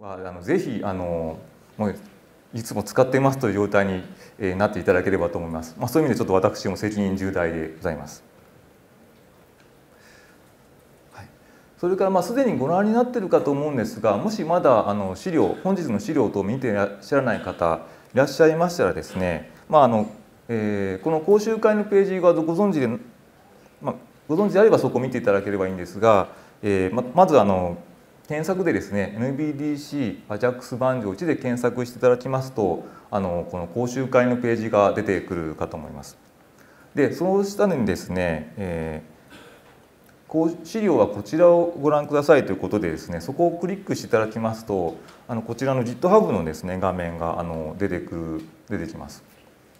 はあのぜひあのもういつも使っていますという状態に、えなっていただければと思います。まあ、そういう意味でちょっと私も責任重大でございます。はい、それからまあすでにご覧になっているかと思うんですがもしまだあの資料本日の資料と見ていらっしゃらない方いらっしゃいましたらですね、まああのえー、この講習会のページがご存知で、まあ、ご存知であればそこを見ていただければいいんですが、えー、ままずあの検索でですね NBDC アジャックス番場1で検索していただきますとあのこの講習会のページが出てくるかと思います。でその下にですね、えー、資料はこちらをご覧くださいということでですねそこをクリックしていただきますとあのこちらの GitHub のですね画面があの出てくる出てきます。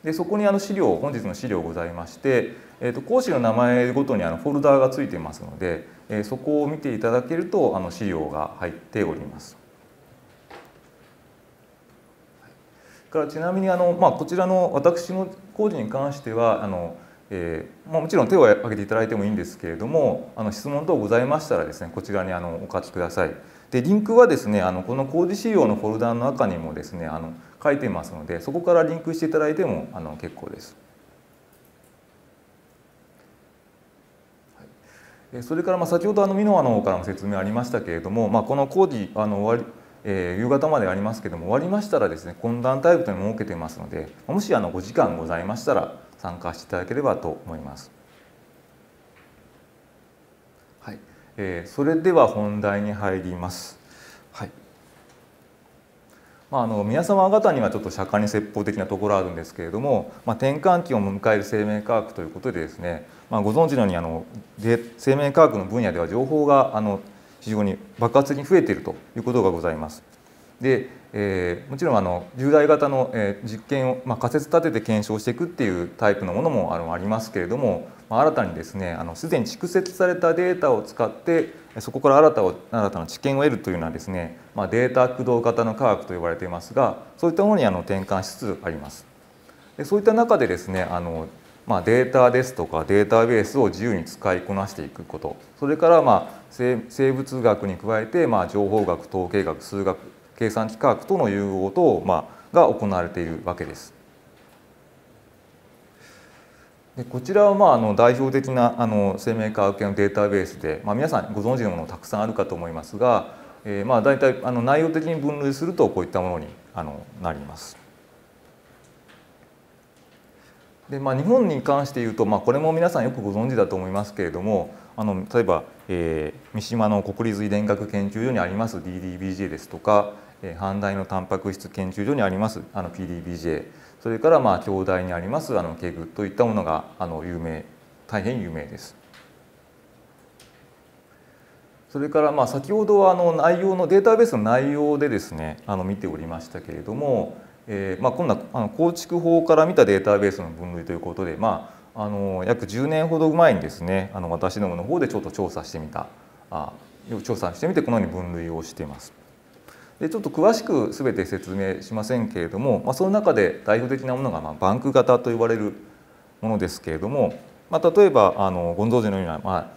でそこにあの資料本日の資料ございまして、えー、と講師の名前ごとにあのフォルダーがついていますので、え、そこを見ていただけるとあの資料が入っております。からちなみにあの、まあ、こちらの私の講義に関してはあの、えーまあ、もちろん手を挙げていただいてもいいんですけれどもあの質問等ございましたらですねこちらにあのお書きください。でリンクはですねあのこの工事資料のフォルダの中にもですねあの書いていますのでそこからリンクしていただいてもあの結構です。それからまあ先ほどあの美濃和の方からも説明ありましたけれども、まあ、この工事あの終わり、えー、夕方までありますけれども終わりましたらですね懇談タイプというのを設けていますのでもしあの5時間ございましたら参加していただければと思います。はい、えー、それでは本題に入ります。はいまあ、あの皆様方にはちょっと釈迦に説法的なところあるんですけれども、まあ、転換期を迎える生命科学ということでですね、まあ、ご存知のようにあの生命科学の分野では情報があの非常に爆発的に増えているということがございます。で、えー、もちろんあの従来型の、え、実験を、まあ、仮説立てて検証していくっていうタイプのものもあのありますけれども、まあ、新たにですねあのすでに蓄積されたデータを使ってそこから新たを新たな知見を得るというのはですね、まあ、データ駆動型の科学と呼ばれていますがそういったものにあの転換しつつあります。でそういった中でですねあのまあ、データですとかデータベースを自由に使いこなしていくことそれからまあ生物学に加えてまあ情報学統計学数学計算機科学との融合とまあが行われているわけです。でこちらはまああの代表的なあの生命科学系のデータベースで、まあ、皆さんご存知のものたくさんあるかと思いますが、えー、まあ大体あの内容的に分類するとこういったものにあのなります。でまあ、日本に関して言うと、まあ、これも皆さんよくご存知だと思いますけれどもあの例えば、えー、三島の国立遺伝学研究所にあります DDBJ ですとか、阪大のタンパク質研究所にありますあの PDBJ それからまあ京大にありますあのケグといったものがあの有名大変有名です。それからまあ先ほどはあの内容のデータベースの内容でですねあの見ておりましたけれどもえーまあ、今度はあの構築法から見たデータベースの分類ということで、まあ、あの約10年ほど前にですねあの私どもの方でちょっと調査してみたあ調査してみてこのように分類をしています。でちょっと詳しく全て説明しませんけれども、まあ、その中で代表的なものが、まあ、バンク型と呼ばれるものですけれども、まあ、例えばあのゴンゾージのような、まあ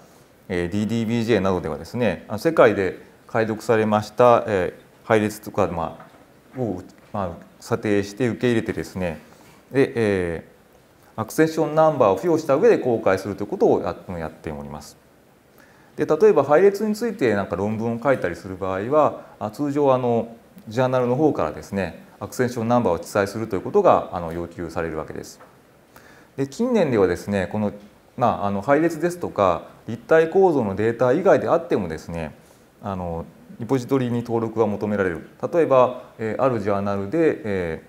えー、DDBJ などではですね世界で解読されました、えー、配列とか、まあ、を、まあ、査定して受け入れてですねで、えー、アクセッションナンバーを付与した上で公開するということをやっております。で例えば配列についてなんか論文を書いたりする場合は通常あのジャーナルの方からですねアクセッションナンバーを記載するということがあの要求されるわけです。で近年ではですねこの、まあ、あの配列ですとか立体構造のデータ以外であってもですねあのリポジトリに登録が求められる例えば、え、あるジャーナルで、え、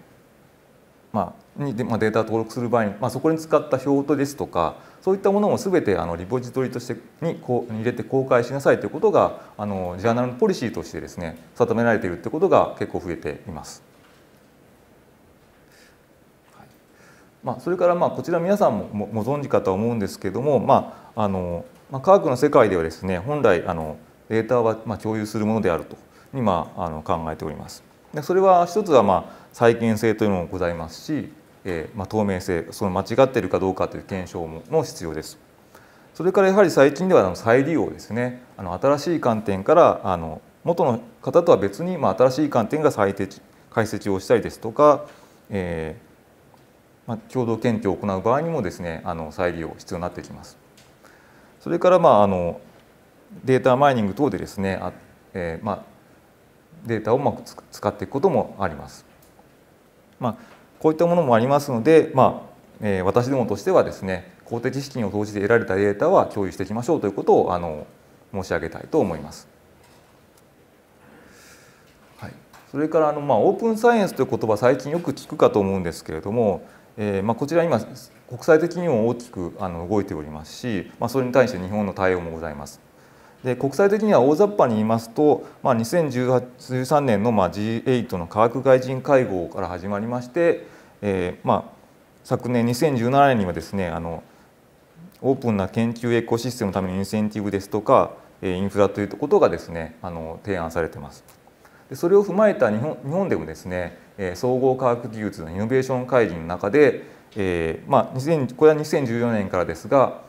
にで、まあ、データを登録する場合に、まあ、そこに使った表とですとかそういったものも全てあのリポジトリとしてにこう入れて公開しなさいということがあのジャーナルのポリシーとしてですね定められているということが結構増えています。まあ、それからまあこちら皆さんもご存知かと思うんですけれども、まああのまあ、科学の世界ではですね本来あのデータはまあ共有するものであるとにまあの考えております。でそれは一つはまあ再現性というのもございますし、えー、まあ透明性その間違っているかどうかという検証もの必要です。それからやはり最近では再利用ですねあの新しい観点からあの元の方とは別に、まあ、新しい観点が最適解析をしたりですとか、えーまあ、共同研究を行う場合にもですねあの再利用必要になってきます。それからまああのデータマイニング等でですねあ、えーまあ、データをうまく使っていくこともあります。まあ、こういったものもありますので、まあえー、私どもとしてはですね公的資金を投じて得られたデータは共有していきましょうということをあの申し上げたいと思います。はい、それからあの、まあ、オープンサイエンスという言葉最近よく聞くかと思うんですけれども、えーまあ、こちら今国際的にも大きくあの動いておりますし、まあ、それに対して日本の対応もございます。で国際的には大雑把に言いますと、まあ、2013年のまあ G8 の科学外人会合から始まりまして、えーまあ、昨年2017年にはですねあのオープンな研究エコシステムのためのインセンティブですとかインフラということがですねあの提案されてます。でそれを踏まえた日本日本でもですね総合科学技術のイノベーション会議の中で、えーまあ、これは2014年からですが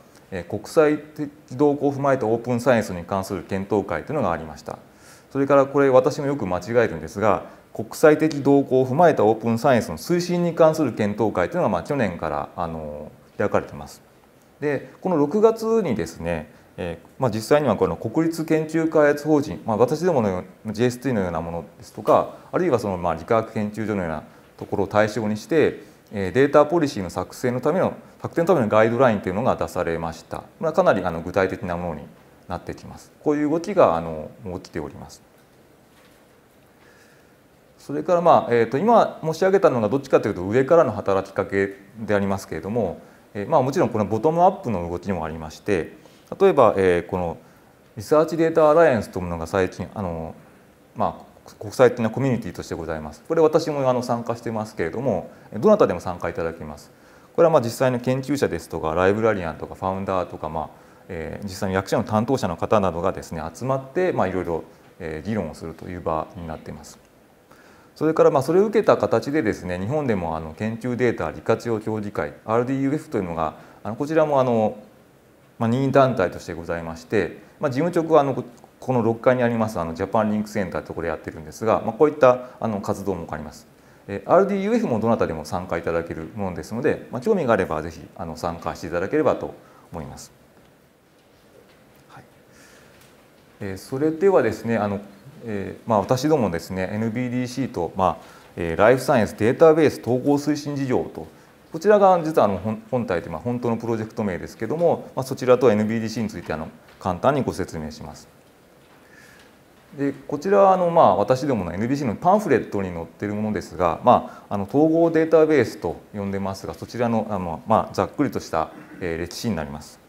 国際的動向を踏まえたオープンサイエンスに関する検討会というのがありましたそれからこれ私もよく間違えるんですが国際的動向を踏まえたオープンサイエンスの推進に関する検討会というのがまあ去年からあの開かれてますでこの6月にですねえーまあ、実際にはこの国立研究開発法人、まあ、私どもの JST のようなものですとかあるいはそのまあ理化学研究所のようなところを対象にしてえデータポリシーの作成のための策定のためのガイドラインというのが出されました。まあ、かなりあの具体的なものになってきます。こういう動きがあの起きております。それからまあ、えー、と今申し上げたのがどっちかというと上からの働きかけでありますけれども、え、まあもちろんこのボトムアップの動きもありまして例えば、え、このリサーチデータアライアンスというのが最近あの、まあ、国際的なコミュニティとしてございます。これ私もあの参加してますけれどもどなたでも参加いただけます。これはまあ実際の研究者ですとかライブラリアンとかファウンダーとか、まあえー、実際の役者の担当者の方などがですね集まっていろいろ議論をするという場になっています。それからまあそれを受けた形でですね日本でもあの研究データ利活用協議会 RDUF というのがあのこちらもあの、まあ、任意団体としてございまして、まあ、事務局はあのこの6階にありますあのジャパンリンクセンターところでやってるんですが、まあ、こういったあの活動もあります。RDUF もどなたでも参加いただけるものですので、まあ、興味があればぜひあの参加していただければと思います。はい、えそれではですねあの、えー、まあ、私どもですね NBDC と、まあえー、ライフサイエンスデータベース統合推進事業とこちらが実はあの本体という、まあ、本当のプロジェクト名ですけども、まあ、そちらと NBDC についてあの簡単にご説明します。でこちらはあの、まあ、私どもの NBC のパンフレットに載っているものですが、まあ、あの統合データベースと呼んでますがそちらのあの、まあ、ざっくりとした、えー、歴史になります。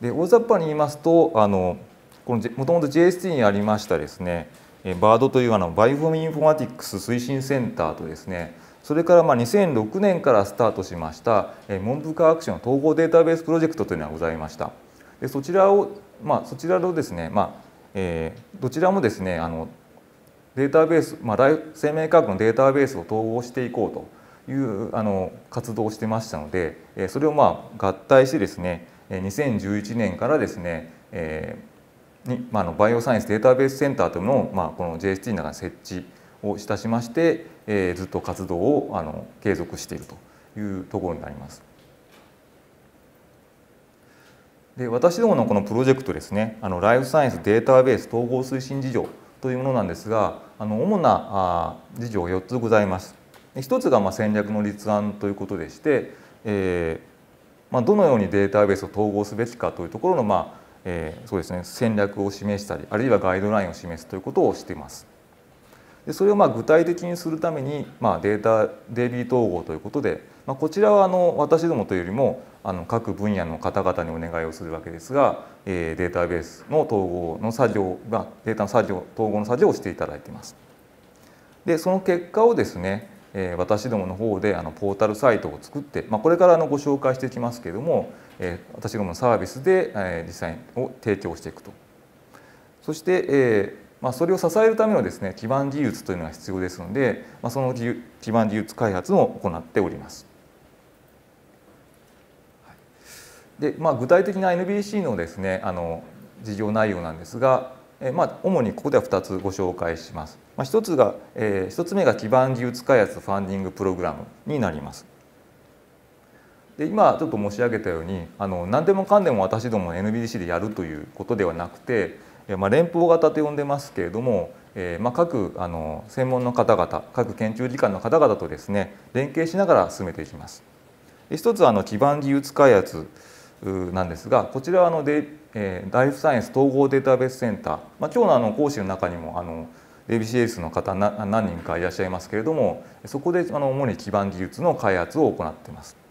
で大雑把に言いますとあのこのもともと JST にありましたですね BIRD というあのバイオフォームインフォマティックス推進センターとですねそれからまあ2006年からスタートしました文部科学省の統合データベースプロジェクトというのがございました。でそちらを、まあ、そちらのですね、まあえー、どちらもですねあのデータベース、まあ、生命科学のデータベースを統合していこうというあの活動をしてましたのでそれをまあ合体してですね2011年からですね、えーにまあ、のバイオサイエンスデータベースセンターというのを、まあ、この JST の中に設置をいたしまして、えー、ずっと活動をあの継続しているというところになります。で私どものこのプロジェクトですねあのライフサイエンスデータベース統合推進事業というものなんですがあの主なあ事業4つございます。1つがまあ戦略の立案ということでして、えーまあ、どのようにデータベースを統合すべきかというところの、まあえー、そうですね、戦略を示したりあるいはガイドラインを示すということをしています。でそれをまあ具体的にするために、まあ、データ DB 統合ということで、まあ、こちらはあの私どもというよりもあの各分野の方々にお願いをするわけですが、えー、データベースの統合の作業がデータの作業統合の作業をしていただいています。でその結果をですね、私どもの方であのポータルサイトを作って、まあ、これからのご紹介していきますけれども、えー、私どものサービスで、えー、実際を提供していくと。そして、えーまあ、それを支えるためのですね基盤技術というのが必要ですので、まあ、その基盤技術開発を行っております。でまあ、具体的な NBC のですねあの事業内容なんですが、え、まあ、主にここでは2つご紹介します。まあ、1つが、えー、1つ目が基盤技術開発ファンディングプログラムになります。で今ちょっと申し上げたようにあの何でもかんでも私ども NBDC でやるということではなくて、まあ、連邦型と呼んでますけれども、えーまあ、各あの専門の方々各研究機関の方々とですね連携しながら進めていきます。一つはあの基盤技術開発なんですがこちらはあのデ、えー、ライフサイエンス統合データベースセンター、まあ、今日のあの講師の中にもあの ABCS の方何人かいらっしゃいますけれどもそこであの主に基盤技術の開発を行っています。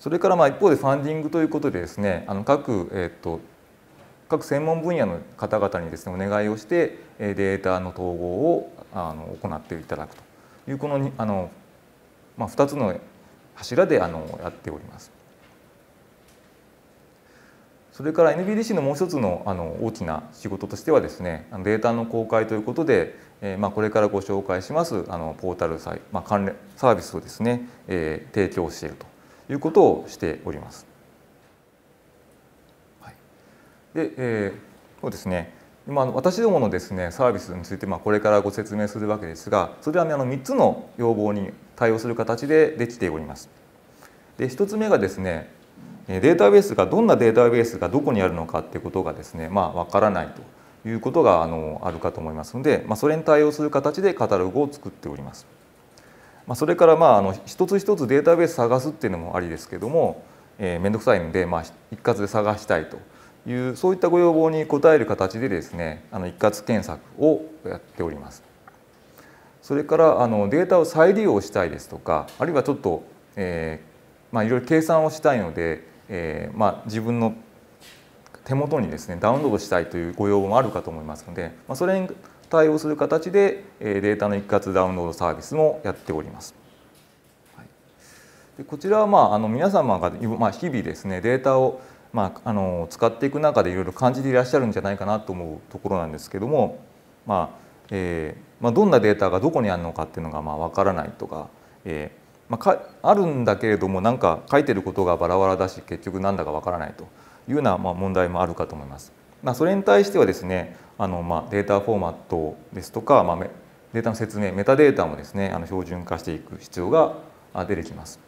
それからまあ一方でファンディングということでですねあの各,、えーと、各専門分野の方々にですねお願いをしてデータの統合をあの行っていただくというこのあの、まあ、2つの柱であのやっております。それから NBDC のもう一つのあの大きな仕事としてはですねデータの公開ということで、えー、まあこれからご紹介しますあのポータルサイ、まあ、関連サービスをですね、えー、提供しているということをしております。はい、で、えー、そうですね今私どものですねサービスについてまあこれからご説明するわけですがそれはあの3つの要望に対応する形でできております。で1つ目がですねデータベースがどんなデータベースがどこにあるのかっていうことがですねまあ分からないということがあのあるかと思いますので、まあ、それに対応する形でカタログを作っております。まあ、それからまああの一つ一つデータベース探すっていうのもありですけどもえー、くさいので、まあ、一括で探したいというそういったご要望に応える形でですねあの一括検索をやっております。それからあのデータを再利用したいですとかあるいはちょっと、えーまあ、いろいろ計算をしたいので、えーまあ、自分の手元にですねダウンロードしたいというご要望もあるかと思いますので、まあ、それに対応する形でデータの一括ダウンロードサービスもやっております。でこちらはまああの皆様が、ま、日々ですねデータを、まあ、の使っていく中でいろいろ感じていらっしゃるんじゃないかなと思うところなんですけども、まあえまあ、どんなデータがどこにあるのかっていうのがまあ分からないとか、えまあ、あるんだけれどもなんか書いてることがバラバラだし結局なんだか分からないというようなま問題もあるかと思います。まあ、それに対してはですねあのまあデータフォーマットですとか、まあ、データの説明メタデータもですねあの標準化していく必要が出てきます。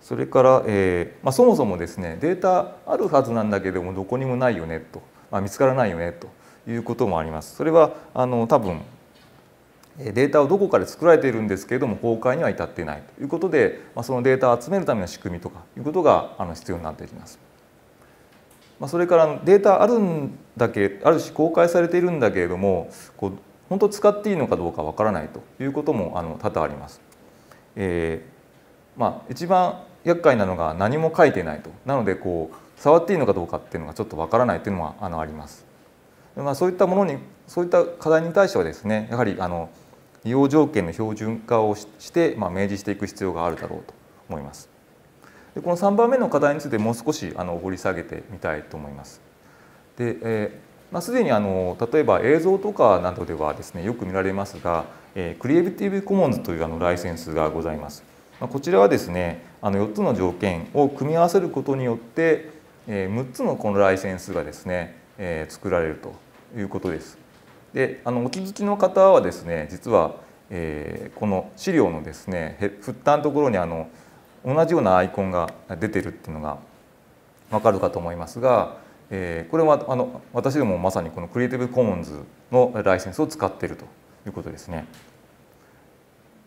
それから、えーまあ、そもそもですねデータあるはずなんだけどもどこにもないよねと、まあ、見つからないよねということもあります。それはあの多分データをどこかで作られているんですけれども公開には至っていないということで、まあ、そのデータを集めるための仕組みとかいうことがあの必要になってきます。まあ、それからデータあるんだけあるし公開されているんだけれどもこう本当使っていいのかどうかわからないということもあの多々あります。えーまあ、一番厄介なのが何も書いてないとなのでこう触っていいのかどうかっていうのがちょっとわからないっていうのはあのあります。まあ、そういったものにそういった課題に対してはですねやはりあの利用条件の標準化をして、まあ、明示していく必要があるだろうと思います。でこの3番目の課題についてもう少しあの掘り下げてみたいと思います。で、えーまあ、すでにあの例えば映像とかなどではですねよく見られますが、えー、クリエイティブコモンズというあのライセンスがございます。まあこちらはですねあの4つの条件を組み合わせることによって6つのこのライセンスがですね作られるということです。であのお気づきの方はですね実は、えこの資料のですねフッターのところにあの同じようなアイコンが出てるっていうのが分かるかと思いますが、えこれはあの私どもまさにこのクリエイティブコモンズのライセンスを使っているということですね。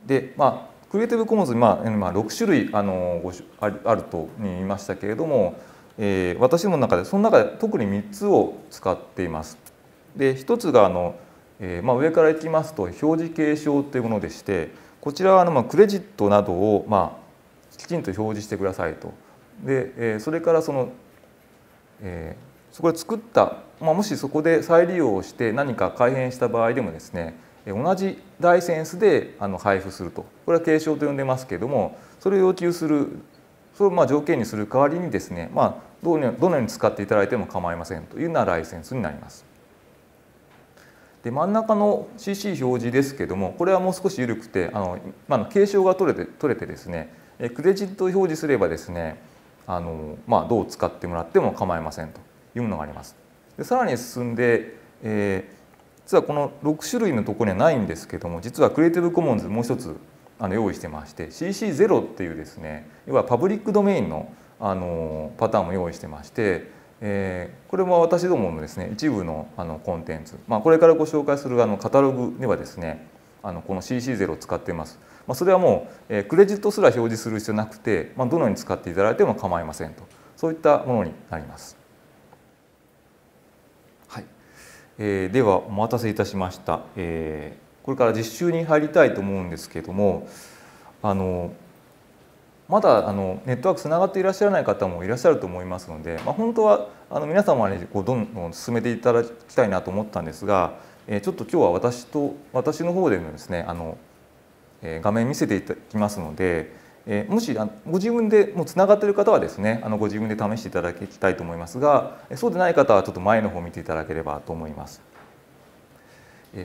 でまあクリエイティブコモンズ、まあ、まあ、6種類あのあると言いましたけれども、えー、私の中でその中で特に3つを使っています。で1つがあの、えーまあ、上からいきますと表示継承というものでしてこちらはあの、まあ、クレジットなどを、まあ、きちんと表示してくださいと。で、それからその、えー、そこで作った、まあ、もしそこで再利用して何か改変した場合でもですね同じライセンスであの配布するとこれは継承と呼んでますけれどもそれを要求するそれをまあ条件にする代わりにですね、まあ、どのどのように使っていただいても構いませんというようなライセンスになります。で真ん中の CC 表示ですけどもこれはもう少し緩くてあの、まあ、継承が取れて取れてですねクレジットを表示すればですねあの、まあ、どう使ってもらっても構いませんというものがあります。でさらに進んで、えー、実はこの6種類のところにはないんですけども実はクリエイティブコモンズもう一つあの用意してまして CC0 っていうですね要はパブリックドメインのあのパターンも用意してまして、えー、これも私どものですね一部のあのコンテンツ、まあ、これからご紹介するあのカタログではですねあのこの CC0 を使っています。まあ、それはもう、えー、クレジットすら表示する必要なくて、まあ、どのように使っていただいても構いませんとそういったものになります。はい、えー、ではお待たせいたしました。えー、これから実習に入りたいと思うんですけれどもあのまだあのネットワークつながっていらっしゃらない方もいらっしゃると思いますので、まあ、本当はあの皆様にこうどんどん進めていただきたいなと思ったんですが、えー、ちょっと今日は私と私の方でもですねあの、画面見せていただきますので、え、もしご自分でもうつながっている方はですねあのご自分で試していただきたいと思いますがそうでない方はちょっと前の方を見ていただければと思います。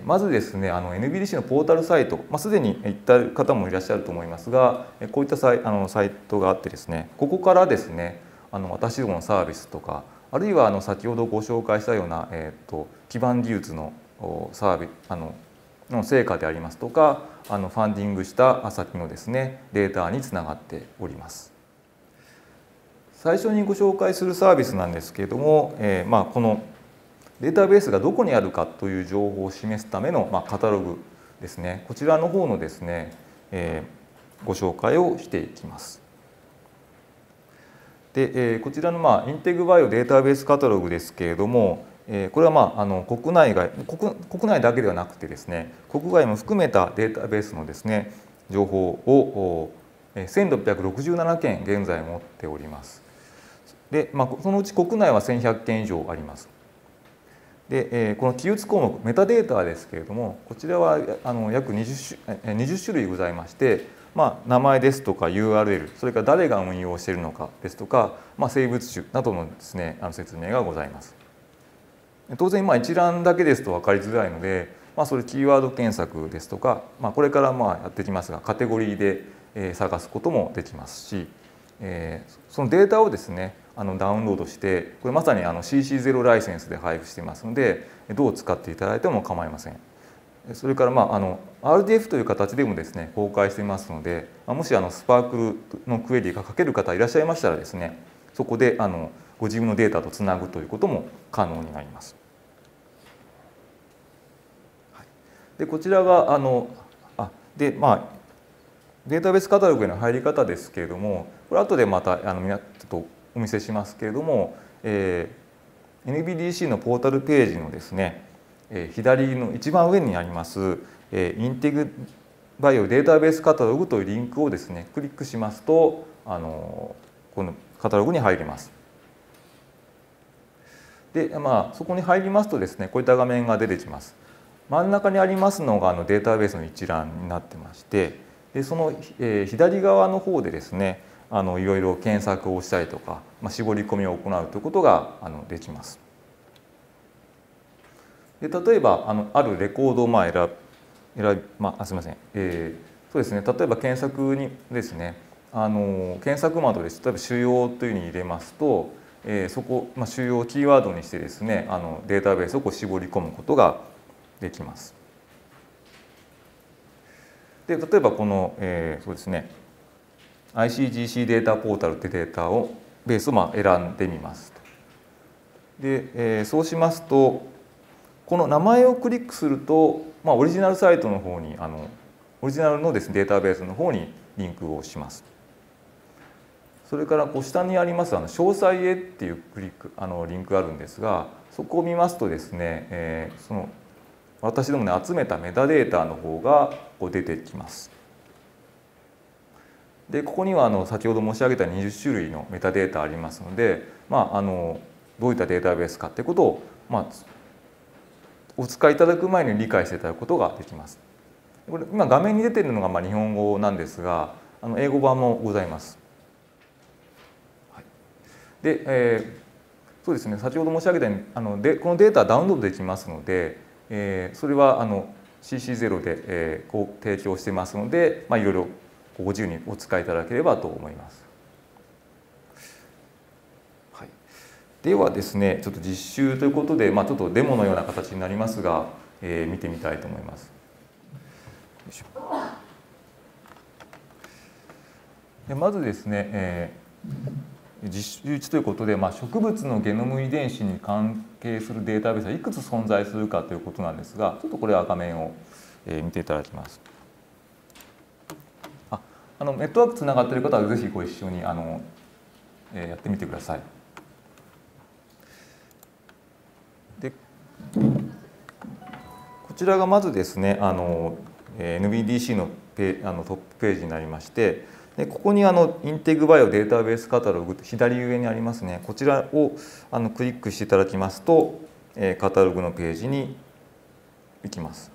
まずですねあの NBDC のポータルサイト、まあ、すでに行った方もいらっしゃると思いますがこういったサイあのサイトがあってですねここからですねあの私どものサービスとかあるいはあの先ほどご紹介したような、えーと、基盤技術のサービスあのの成果でありますとかあのファンディングした先のですねデータにつながっております。最初にご紹介するサービスなんですけれども、えー、まあこのデータベースがどこにあるかという情報を示すための、まあカタログですねこちらの方のですね、えー、ご紹介をしていきます。で、えー、こちらの、まあ、インテグバイオデータベースカタログですけれども、え、これは、まあ、あの国内外国国内だけではなくてですね国外も含めたデータベースのですね情報を1667件現在持っております。で、まあ、そのうち国内は1100件以上あります。で、えこの記述項目メタデータですけれどもこちらはあの約 20, 種20種類ございまして、まあ、名前ですとか URL それから誰が運用しているのかですとか、まあ、生物種などのですねあの説明がございます。当然まあ一覧だけですと分かりづらいので、まあ、それキーワード検索ですとか、まあ、これからまあやってきますがカテゴリーで探すこともできますし、えー、そのデータをですねあのダウンロードしてこれまさにあの CC0 ライセンスで配布していますのでどう使っていただいても構いません。それからまああの RDF という形でもですね公開していますのでもしあのスパークルのクエリが書ける方いらっしゃいましたらですねそこであのご自分のデータとつなぐということも可能になります。でこちらがあのあでまあデータベースカタログへの入り方ですけれどもこれ後でまたあのちょっとお見せしますけれども、えー、NBDC のポータルページのですね、えー、左の一番上にあります、えー、インテグバイオデータベースカタログというリンクをですねクリックしますとあのこのカタログに入ります。でまあそこに入りますとですねこういった画面が出てきます。真ん中にありますのがあのデータベースの一覧になってましてでその、えー、左側の方でですねあのいろいろ検索をしたりとか、まあ、絞り込みを行うということがあのできます。で例えばあのあるレコードをまあ選選び、まあ、すみません、えー、そうですね。例えば検索にですねあの検索窓で例えば主要というふうに入れますと、えー、そこ、まあ、主要キーワードにしてですねあのデータベースをこう絞り込むことができます。で例えばこの、えー、そうですね ICGC データポータルってデータをベースをまあ選んでみますと。で、えー、そうしますとこの名前をクリックすると、まあ、オリジナルサイトの方にあのオリジナルのです、ね、データベースの方にリンクをします。それからこう下にありますあの詳細へっていうクリックあのリンクがあるんですがそこを見ますとですね、えー、その私どもね集めたメタデータの方がこう出てきます。でここにはあの先ほど申し上げた20種類のメタデータありますので、まあ、あのどういったデータベースかってことを、まあ、お使いいただく前に理解していただくことができます。これ今画面に出ているのがまあ日本語なんですがあの英語版もございます。はい、で、えー、そうですね先ほど申し上げたようにあのでこのデータダウンロードできますので、えー、それはあの CC0 で、えー、こう提供してますので、まあ、いろいろご自由にお使いいただければと思います。はい、ではですねちょっと実習ということで、まあ、ちょっとデモのような形になりますが、えー、見てみたいと思います。でまずですね、えー、実習1ということで、まあ、植物のゲノム遺伝子に関係するデータベースはいくつ存在するかということなんですがちょっとこれは画面を、見ていただきます。ああのネットワークつながっている方はぜひご一緒にあの、えー、やってみてください。でこちらがまずですねあの NBDC のペあのトップページになりましてでここにあのインテグバイオデータベースカタログ左上にありますねこちらをあのクリックしていただきますと、えカタログのページに行きます。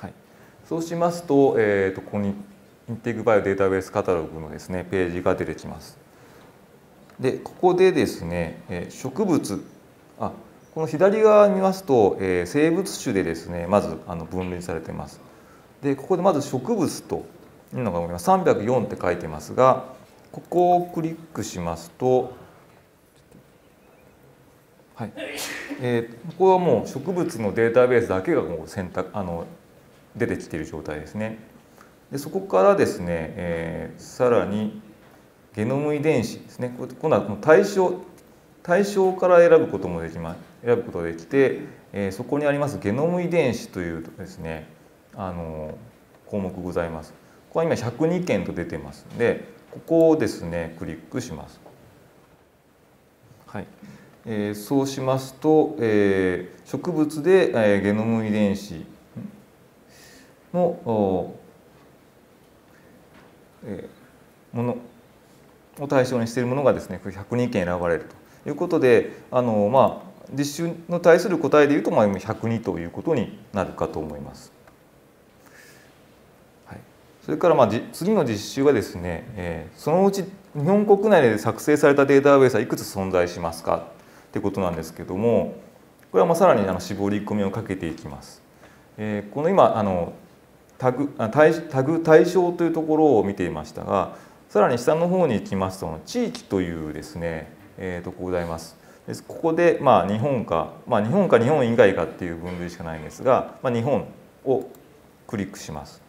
はい、そうしますと,、えーと、ここにインテグバイオデータベースカタログのですねページが出てきます。でここでですね、え植物あこの左側見ますと、え生物種でですねまずあの分類されています。でここでまず植物とのが304って書いてますがここをクリックしますと、はいえー、ここはもう植物のデータベースだけがもう選択あの出てきている状態ですね。でそこからですね、えー、さらにゲノム遺伝子ですね今度はこの対象対象から選ぶこともできます選ぶことができて、えー、そこにありますゲノム遺伝子というですねあの項目ございます。ここは今102件と出てますのでここをですねクリックします。はいえー、そうしますと、えー、植物で、えー、ゲノム遺伝子の、えー、ものを対象にしているものがですね102件選ばれるということであの、まあ、実習の対する答えでいうと、まあ、102ということになるかと思います。それからまあ次の実習はですね、えー、そのうち日本国内で作成されたデータベースはいくつ存在しますか？ってことなんですけどもこれはまあさらにあの絞り込みをかけていきます。えー、この今あのタグ対タグ対象というところを見ていましたがさらに下の方に行きますと地域というですね、えー、とこございます。ですここでまあ日本か、まあ、日本か日本以外かっていう分類しかないんですが、まあ、日本をクリックします。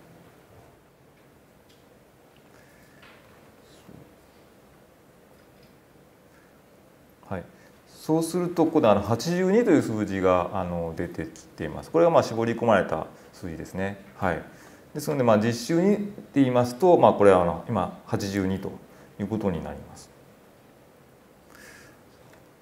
そうするとこのあの82という数字があの出てきています。これがまあ絞り込まれた数字ですね。はい。ですのでまあ実習にって言いますと、まあこれはあの今82ということになります。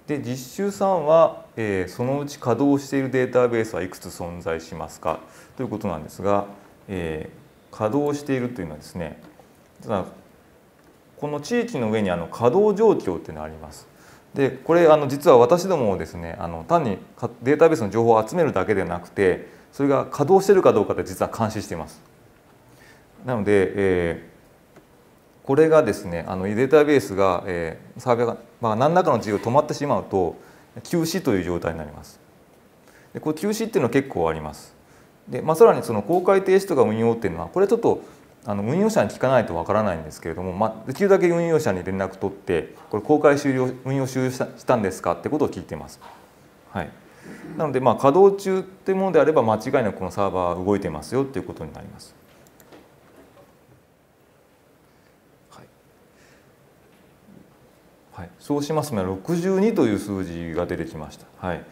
で実習3は、えー、そのうち稼働しているデータベースはいくつ存在しますか？ということなんですが、えー、稼働しているというのはですねこの地域の上にあの稼働状況っていうのがあります。でこれあの実は私どもですねあの単にデータベースの情報を集めるだけではなくてそれが稼働しているかどうかで実は監視しています。なので、えー、これがですねあのデータベースが、えー、サーバーが、まあ、何らかの事業止まってしまうと休止という状態になります。でこれ休止っていうのは結構あります。で、まあ、さらにその公開停止とか運用っていうのはこれちょっとあの運用者に聞かないとわからないんですけれども、まあ、できるだけ運用者に連絡取ってこれ公開終了運用終了したんですかってことを聞いてます。はい、なのでまあ稼働中っていうものであれば間違いなくこのサーバーは動いてますよっていうことになります。はいはい、そうしますと62という数字が出てきました。はい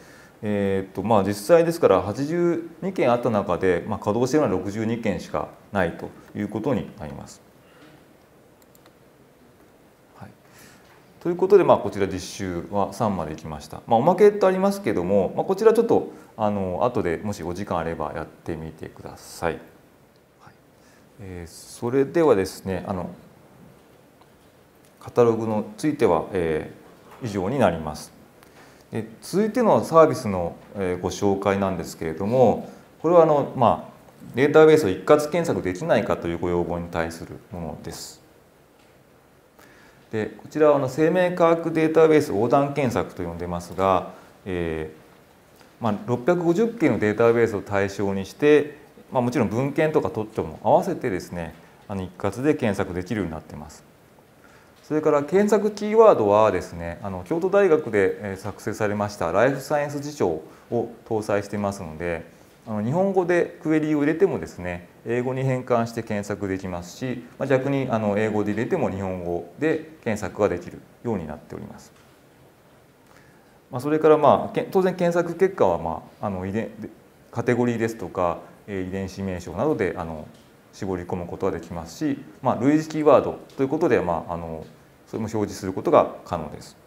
えーとまあ、実際ですから82件あった中で、まあ、稼働しているのは62件しかないということになります。はい、ということで、まあ、こちら実習は3までいきました。まあ、おまけとありますけども、まあ、こちらちょっとあの後でもしお時間あればやってみてください。はいえー、それではですねあのカタログについては、えー、以上になります。続いてのサービスのご紹介なんですけれどもこれはあの、まあ、データベースを一括検索できないかというご要望に対するものです。でこちらはあの生命科学データベース横断検索と呼んでますが、えーまあ、650件のデータベースを対象にして、まあ、もちろん文献とか特許も合わせてですねあの一括で検索できるようになってます。それから検索キーワードはですねあの京都大学で作成されましたライフサイエンス辞書を搭載していますのであの日本語でクエリを入れてもですね英語に変換して検索できますし、まあ、逆にあの英語で入れても日本語で検索ができるようになっております。まあ、それからまあ当然検索結果はまああの遺伝カテゴリーですとか遺伝子名称などであの絞り込むことができますし、まあ、類似キーワードということで、まあ、あのそれも表示することが可能です。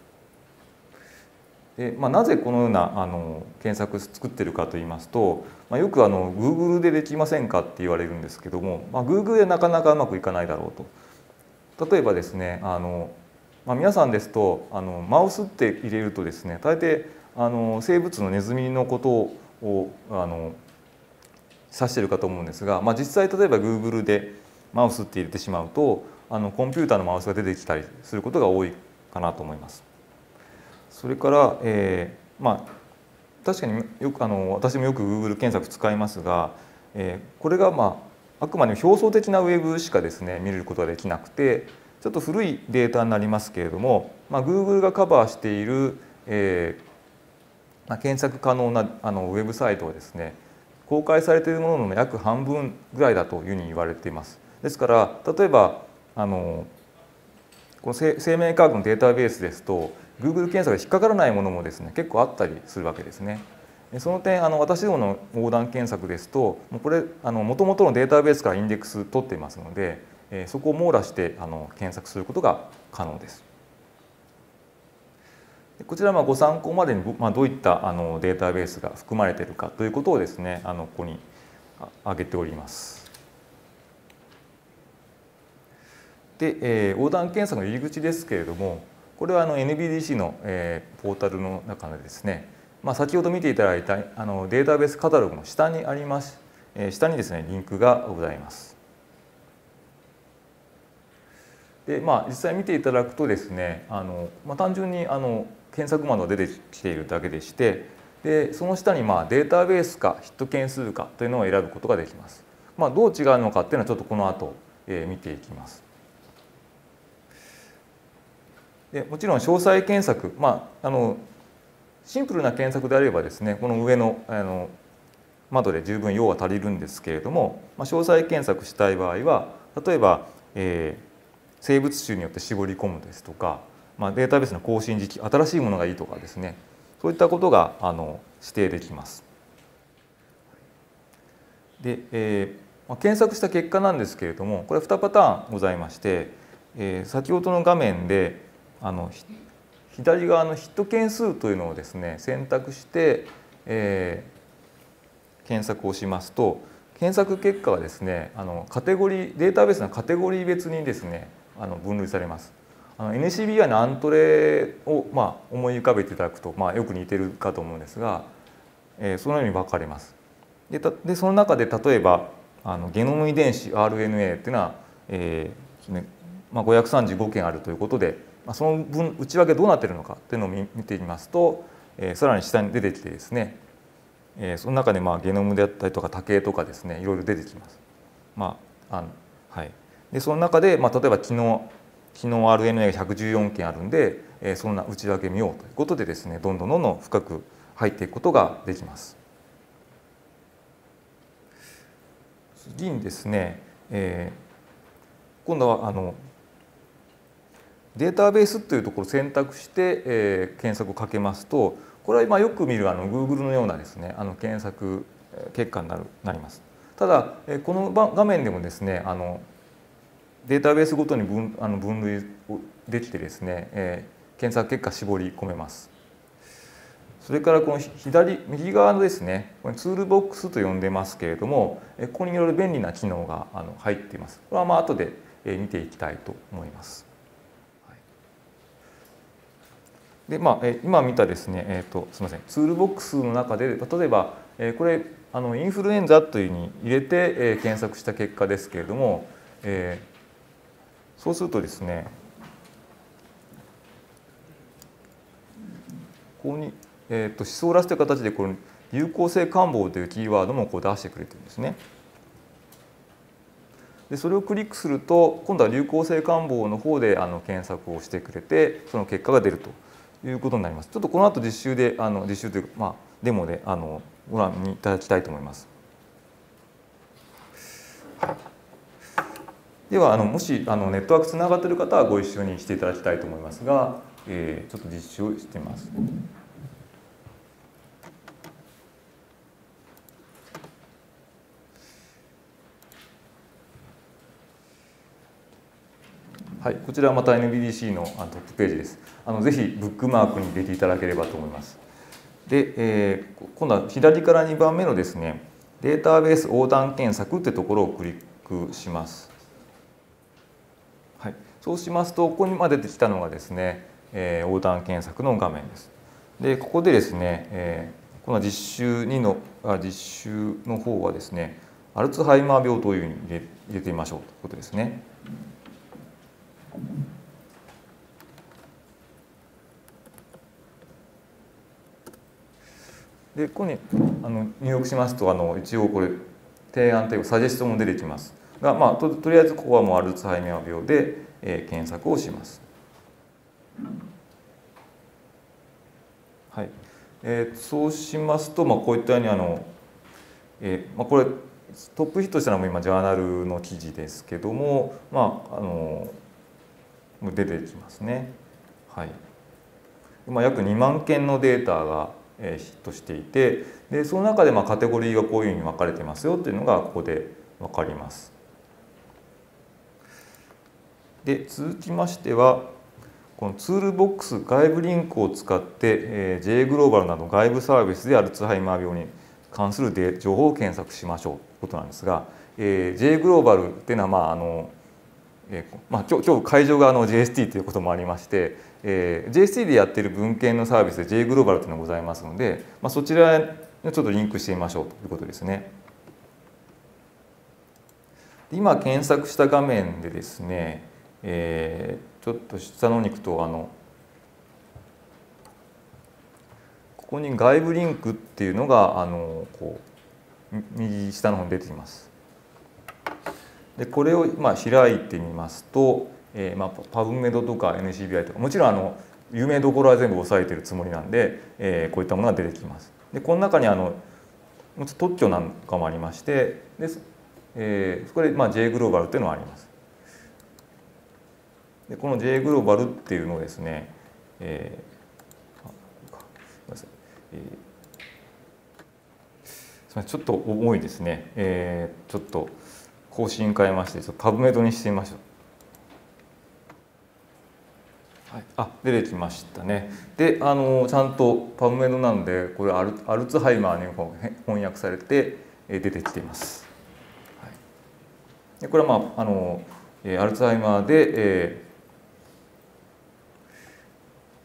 でまあ、なぜこのようなあの検索作ってるかといいますと、まあ、よくあの Google でできませんかって言われるんですけども、まあ、Google でなかなかうまくいかないだろうと。例えばですねあの、まあ、皆さんですとあのマウスって入れるとですね大抵あの生物のネズミのことをあの指してるかと思うんですが、まあ、実際例えば Google でマウスって入れてしまうとあのコンピューターのマウスが出てきたりすることが多いかなと思います。それから、えー、まあ確かによくあの私もよく Google 検索使いますが、えー、これがまああくまでも表層的なウェブしかですね見ることができなくてちょっと古いデータになりますけれども、まあ、Google がカバーしている、えーまあ、検索可能なあのウェブサイトはですね公開されているものの約半分ぐらいだというふうに言われています。ですから例えばあのこの生命科学のデータベースですと Google 検索で引っかからないものもですね結構あったりするわけですね。その点あの私どもの横断検索ですともうこれもともとのデータベースからインデックス取っていますので、えそこを網羅してあの検索することが可能です。こちらはご参考までに、ま、どういったあのデータベースが含まれているかということをですねあのここに挙げております。で、えー、横断検索の入り口ですけれどもこれはあの NBDC の、えー、ポータルの中でですね、まあ、先ほど見ていただいたあのデータベースカタログの下にあります、えー、下にですねリンクがございます。でまあ、実際見ていただくとですねあの、まあ、単純にあの検索窓が出てきているだけでしてでその下にまあデータベースかヒット件数かというのを選ぶことができます。まあ、どう違うのかっていうのはちょっとこの後、えー、見ていきます。でもちろん詳細検索、まあ、あのシンプルな検索であればですねこの上のあの窓で十分用は足りるんですけれども、まあ、詳細検索したい場合は例えば、えー、生物種によって絞り込むですとか、まあ、データベースの更新時期新しいものがいいとかですねそういったことがあの指定できます。で、えーまあ、検索した結果なんですけれどもこれ2パターンございまして、えー、先ほどの画面であの左側のヒット件数というのをですね選択して、えー、検索をしますと検索結果はですねあのカテゴリーデータベースのカテゴリー別にですねあの分類されます。あの NCBI のアントレを、まあ、思い浮かべていただくと、まあ、よく似てるかと思うんですが、えー、そのように分かれます。ででその中で例えばあのゲノム遺伝子 RNA っていうのは、えーねまあ、535件あるということでまあ、その分内訳どうなってるのかというのを見てみますと、えー、さらに下に出てきてですね、えー、その中でまあゲノムであったりとか多形とかですねいろいろ出てきます。まああのはい、でその中で、まあ、例えば昨日昨日 RNA が114件あるんで、えー、そんな内訳見ようということでですねどんどんどんどん深く入っていくことができます。次にですね、えー、今度はあのデータベースというところを選択して、えー、検索をかけますとこれは今よく見るあの Google のようなですねあの検索結果になるなります。ただえこの画面でもですねあのデータベースごとに分あの分類できてですね、えー、検索結果絞り込めます。それからこの左右側のですねこれツールボックスと呼んでますけれどもここにいろいろ便利な機能があの入っています。これはまあ後で見ていきたいと思います。でまあ、え今見たですね、えーと、すみませんツールボックスの中で例えば、えー、これあのインフルエンザというふうに入れて、えー、検索した結果ですけれども、えー、そうするとですねここに、えーと、と思想ラスという形でこの有効性感冒というキーワードもこう出してくれてるんですね。でそれをクリックすると今度は流行性感冒の方であの検索をしてくれてその結果が出るということになります。ちょっとこの後実習であの実習というか、まあ、デモであのご覧いただきたいと思います。ではあのもしあのネットワークつながっている方はご一緒にしていただきたいと思いますが、えー、ちょっと実習をしています。はい、こちらはまた NBDC のトップページです。あのぜひブックマークに入れていただければと思います。で、えー、今度は左から2番目のですね、データベース横断検索ってところをクリックします。はい、そうしますとここにまで出てきたのがですね、えー、横断検索の画面です。で、ここでですね、えー、この実習2のあ実習の方はですね、アルツハイマー病というふうに入れ入れてみましょうということですね。でここにあの入力しますとあの一応これ提案というかサジェストも出てきますが、まあ、ととりあえずここはもうアルツハイマー病で、えー、検索をします。はいえー、そうしますと、まあ、こういったようにあの、えーまあ、これトップヒットしたのも今ジャーナルの記事ですけども、まあ、あの出てきますね。はい、今約2万件のデータがヒットしていてでその中でまあカテゴリーがこういうふうに分かれてますよっていうのがここで分かります。で続きましてはこのツールボックス外部リンクを使って、えー、J グローバルなど外部サービスでアルツハイマー病に関する情報を検索しましょうということなんですが、えー、J グローバルっていうのはまああのえーまあ、今日今日会場があの JST ということもありまして、えー、JST でやっている文献のサービスで J グローバルというのがございますので、まあ、そちらにちょっとリンクしてみましょうということですね。今検索した画面でですね、えー、ちょっと下の肉とあのここに外部リンクっていうのがあのこう右下の方に出てきます。でこれをまあ開いてみますと、えー、まあパブメドとか NCBI とかもちろんあの有名どころは全部押さえてるつもりなんで、えー、こういったものが出てきます。でこの中にあの特許なんかもありましてで、えー、そこでまあ J グローバルっていうのはあります。でこの J グローバルっていうのをですね、えー、すみませんちょっと重いですね、えー、ちょっと更新変えましてパブメドにしてみましょう。はい、あ出てきましたね。であのちゃんとパブメドなのでこれアルアルツハイマーに翻訳されて出てきています。はい、でこれはまああのアルツハイマーで、え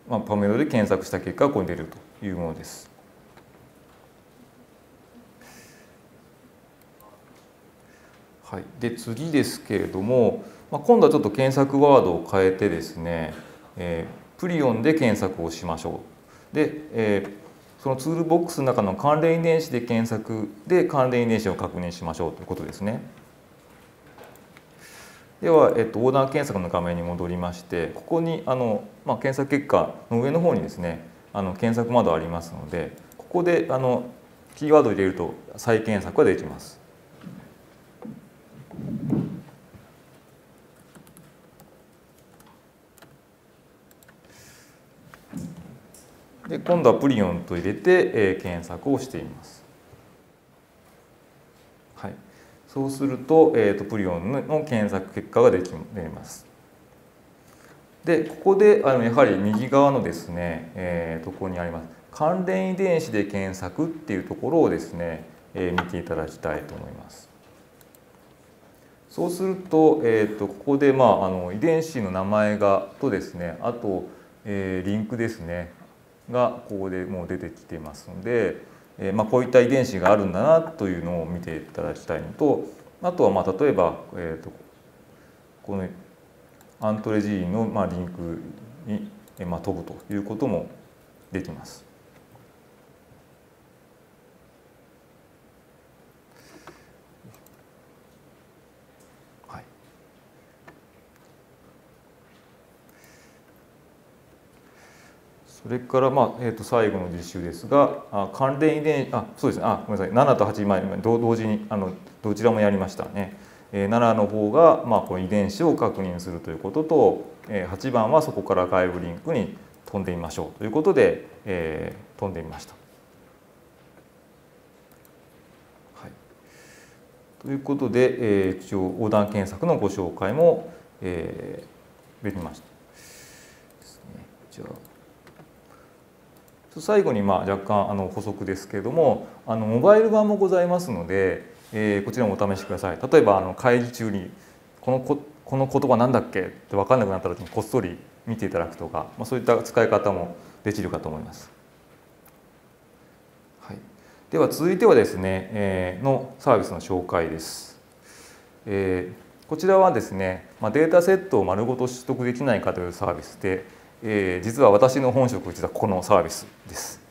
ーまあ、パブメドで検索した結果がここに出るというものです。はい、で次ですけれども、まあ、今度はちょっと検索ワードを変えてですね、えー、プリオンで検索をしましょう。で、えー、そのツールボックスの中の関連遺伝子で検索で関連遺伝子を確認しましょうということですね。では、えっと、横断検索の画面に戻りましてここにあの、まあ、検索結果の上の方にですねあの検索窓ありますのでここであのキーワードを入れると再検索ができます。で今度はプリオンと入れて、えー、検索をしています。はい、そうすると,、えーと、プリオンの検索結果ができます。でここであのやはり右側のですね、えー、ところにあります関連遺伝子で検索っていうところをですね、えー、見ていただきたいと思います。そうすると,、えーと、ここで、まあ、あの遺伝子の名前がとですねあと、えー、リンクですねがここでもう出てきてますので、えーまあ、こういった遺伝子があるんだなというのを見ていただきたいのとあとはまあ例えば、えーと、このアントレジーンのまあリンクに、まあ、飛ぶということもできます。それから、まあえー、と最後の実習ですがあ関連遺伝あそうですねあごめんなさい7と8前同時にあのどちらもやりましたね。えー、7の方が、まあ、この遺伝子を確認するということと、えー、8番はそこから外部リンクに飛んでみましょうということで、えー、飛んでみました。はい、ということで、えー、一応横断検索のご紹介も、えー、できました。ですね、じゃあ最後にまあ若干あの補足ですけれどもあのモバイル版もございますので、えー、こちらもお試しください例えばあの会議中にこのここの言葉なんだっけ？って分かんなくなった時にこっそり見ていただくとか、まあ、そういった使い方もできるかと思います。はい、では続いてはですね、えー、のサービスの紹介です。えー、こちらはですね、まあ、データセットを丸ごと取得できないかというサービスで、えー、実は私の本職実はこのサービスです。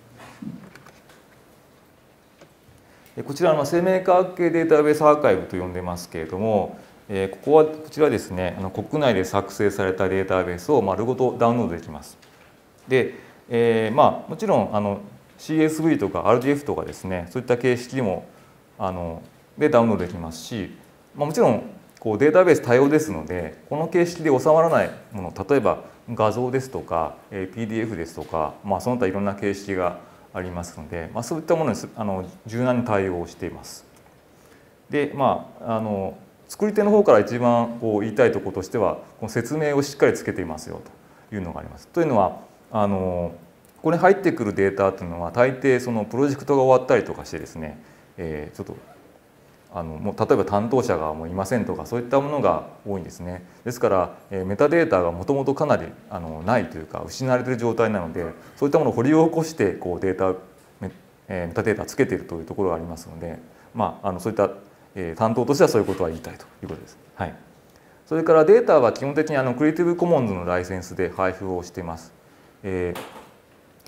こちらの生命科学系データベースアーカイブと呼んでますけれども、えここはこちらですねあの国内で作成されたデータベースを丸ごとダウンロードできます。で、えー、まあもちろんあの CSV とか RDF とかですねそういった形式もあのでダウンロードできますし、まあ、もちろんこうデータベース多様ですのでこの形式で収まらないもの例えば画像ですとか PDF ですとか、まあ、その他いろんな形式がありますので、まあ、そういったものにあの柔軟に対応しています。でまああの作り手の方から一番こう言いたいところとしてはこの説明をしっかりつけていますよというのがあります。というのはあのここに入ってくるデータというのは大抵そのプロジェクトが終わったりとかしてですね、えー、ちょっとあのもう例えば担当者がもういませんとかそういったものが多いんですね。ですから、えー、メタデータがもともとかなりあのないというか失われている状態なのでそういったものを掘り起こしてこうデータメ,、えー、メタデータつけているというところがありますので、まあ、あのそういったえ担当としてはそういうことは言いたいということです。はい、それからデータは基本的にあのクリエイティブコモンズのライセンスで配布をしています。えー、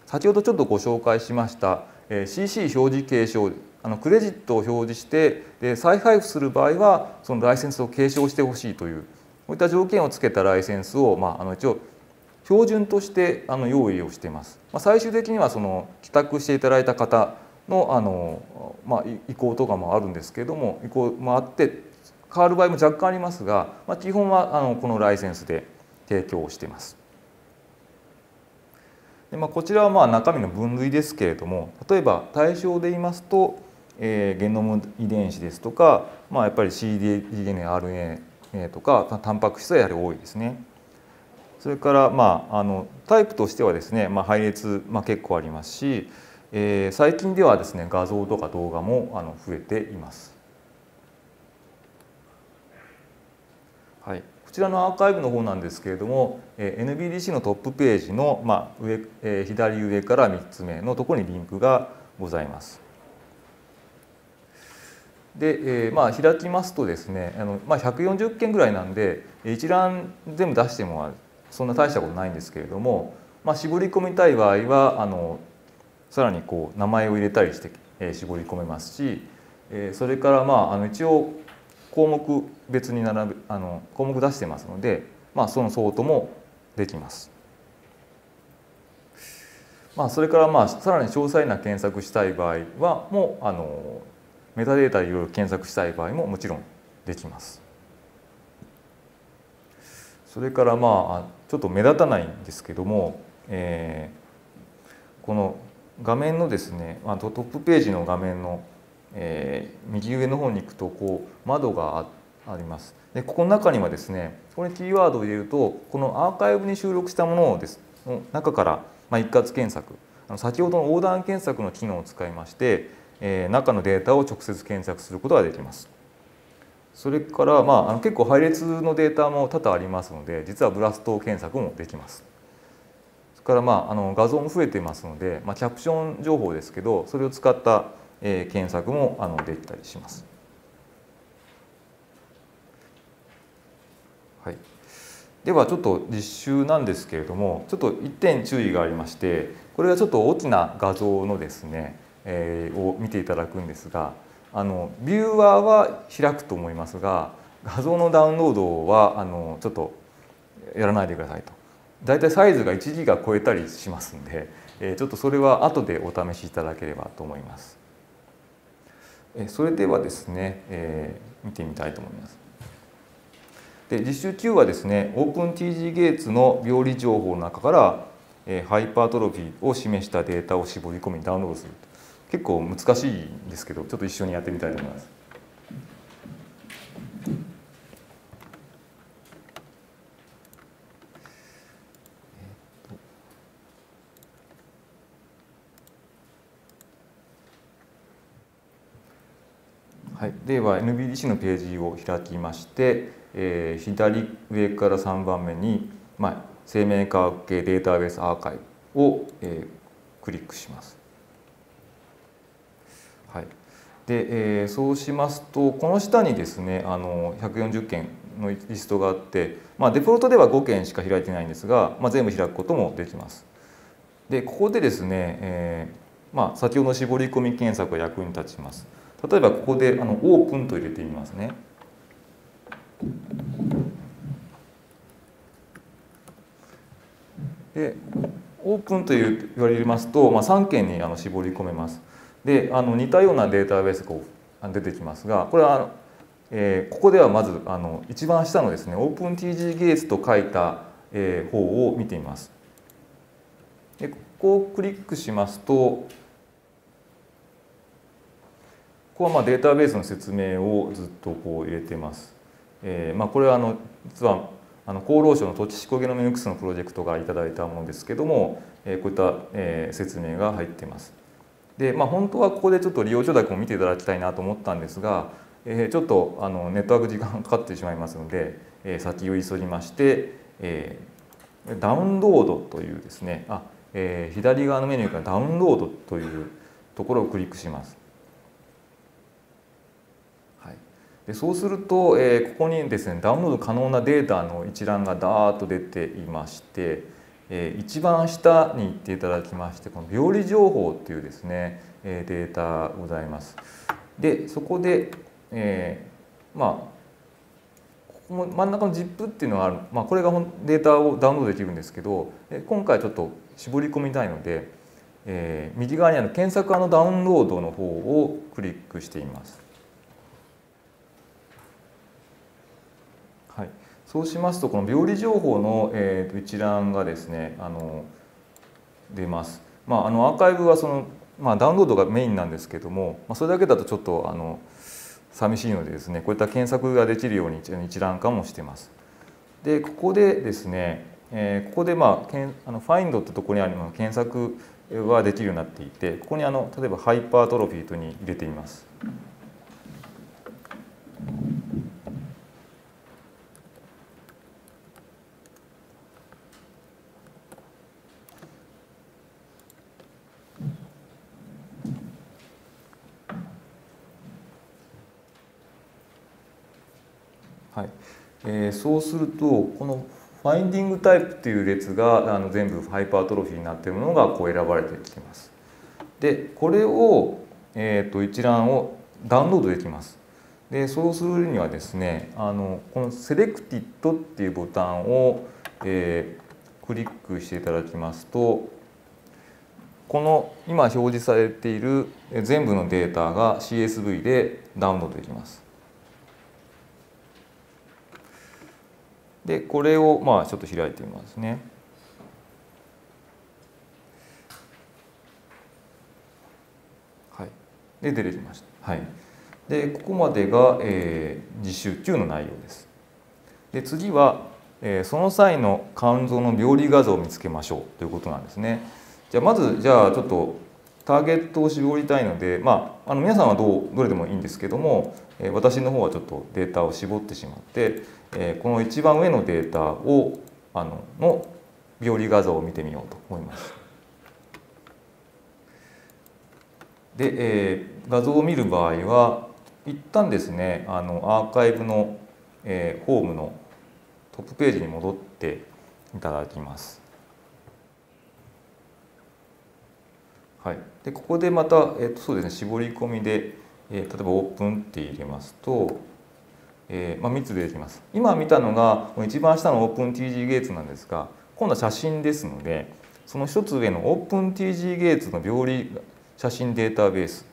先ほどちょっとご紹介しました、えー、CC 表示継承あのクレジットを表示してで再配布する場合はそのライセンスを継承してほしいというこういった条件をつけたライセンスを、まあ、あの一応標準としてあの用意をしています。まあ、最終的にはその帰宅していただいた方のあの、まあ、移行とかもあるんですけれども移行もあって変わる場合も若干ありますが、まあ、基本はあのこのライセンスで提供をしています。でまあ、こちらはまあ中身の分類ですけれども例えば対象で言いますと、えー、ゲノム遺伝子ですとか、まあ、やっぱり CDDNARNA とかタンパク質はやはり多いですね。それからまああのタイプとしてはですね、まあ、配列、まあ、結構ありますしえー、最近ではですね画像とか動画もあの増えています。はい、こちらのアーカイブの方なんですけれども、えー、NBDC のトップページの、まあ上えー、左上から3つ目のところにリンクがございます。で、えー、まあ開きますとですねあの、まあ、140件ぐらいなんで一覧全部出してもそんな大したことないんですけれども、まあ、絞り込みたい場合はあのさらにこう名前を入れたりして、え絞り込めますし、えそれからまああの一応項目別に並べあの項目出してますので、まあ、そのソートもできます。まあ、それからまあさらに詳細な検索したい場合はもうあのメタデータいろいろ検索したい場合ももちろんできます。それからまあちょっと目立たないんですけども、えー、この画面のですねトップページの画面の、えー、右上の方に行くとこう窓があります。でここの中にはですねここにキーワードを入れるとこのアーカイブに収録したものをですの中から、まあ、一括検索先ほどの横断検索の機能を使いまして、え、中のデータを直接検索することができます。それから、まあ、あの結構配列のデータも多々ありますので実はブラスト検索もできます。それからまああの画像も増えていますので、まあ、キャプション情報ですけどそれを使った、えー、検索もあのできたりします。はい、ではちょっと実習なんですけれどもちょっと1点注意がありましてこれはちょっと大きな画像のですね、え、を見ていただくんですがあのビューワーは開くと思いますが画像のダウンロードはあのちょっとやらないでくださいと。大体サイズが1ギガ超えたりしますんで、えちょっとそれは後でお試しいただければと思います。それではですね、え見てみたいと思います。で実習9はですね OpenTG ゲーツの病理情報の中から、えハイパートロフィーを示したデータを絞り込みダウンロードすると結構難しいんですけどちょっと一緒にやってみたいと思います。はい、では NBDC のページを開きまして、えー、左上から3番目に、まあ、生命科学系データベースアーカイブを、えー、クリックします。はいでえー、そうしますとこの下にですねあの140件のリストがあって、まあ、デフォルトでは5件しか開いてないんですが、まあ、全部開くこともできます。でここでですね、えーまあ、先ほどの絞り込み検索が役に立ちます。例えばここであのオープンと入れてみますね。でオープンという言われますと、まあ、3件にあの絞り込めます。であの似たようなデータベースが出てきますがこれはあのえー、ここではまずあの一番下のですね OpenTG ゲーツと書いた、えー、方を見てみます。でここをクリックしますとここはまあデータベースの説明をずっとこう入れてます。えー、まあこれはあの実はあの厚労省の土地思考ゲノミクスのプロジェクトがいただいたものですけども、えー、こういった、えー、説明が入っています。でまあ本当はここでちょっと利用承諾も見ていただきたいなと思ったんですが、えー、ちょっとあのネットワーク時間かかってしまいますので、えー、先を急ぎまして、えー、ダウンロードというですねあ、えー、左側のメニューからダウンロードというところをクリックします。でそうすると、えー、ここにですねダウンロード可能なデータの一覧がダーッと出ていまして、えー、一番下に行っていただきましてこの病理情報っていうですね、えー、データございます。でそこで、えー、まあここも真ん中の ZIP っていうのがある、まあ、これがデータをダウンロードできるんですけど今回ちょっと絞り込みたいので、えー、右側にある検索のダウンロードの方をクリックしています。そうしますとこの病理情報の、えー、と一覧がですねあの出ます。まあ、あのアーカイブはその、まあ、ダウンロードがメインなんですけども、まあ、それだけだとちょっとあの寂しいのでですねこういった検索ができるように一覧化もしてます。でここでですね、えー、ここで、まあ、けんあのファインドってところにあるの検索はできるようになっていてここにあの例えばハイパートロフィーとに入れてみます。はいえー、そうするとこのファインディングタイプっていう列があの全部ハイパートロフィーになっているものがこう選ばれてきます。でこれを、えーと、一覧をダウンロードできます。でそうするにはですねあのこの「セレクティッド」っていうボタンを、えー、クリックしていただきますとこの今表示されている全部のデータが CSV でダウンロードできます。でこれをまあちょっと開いてみますね。はい、で出てきました。はい、でここまでが、えー、実習9の内容です。で次は、えー、その際の肝臓の病理画像を見つけましょうということなんですね。じゃあまずじゃあちょっとターゲットを絞りたいので、まあ、あの皆さんはどうどれでもいいんですけども、えー、私の方はちょっとデータを絞ってしまってえー、この一番上のデータをあのの病理画像を見てみようと思います。で、えー、画像を見る場合は一旦ですねあのアーカイブの、えー、ホームのトップページに戻っていただきます。はい、でここでまた、えー、とそうですね絞り込みで、えー、例えばオープンって入れますとえーまあ、3つ出てきます今見たのが一番下の OpenTG ゲーツなんですが今度は写真ですのでその一つ上の OpenTG ゲーツの病理写真データベース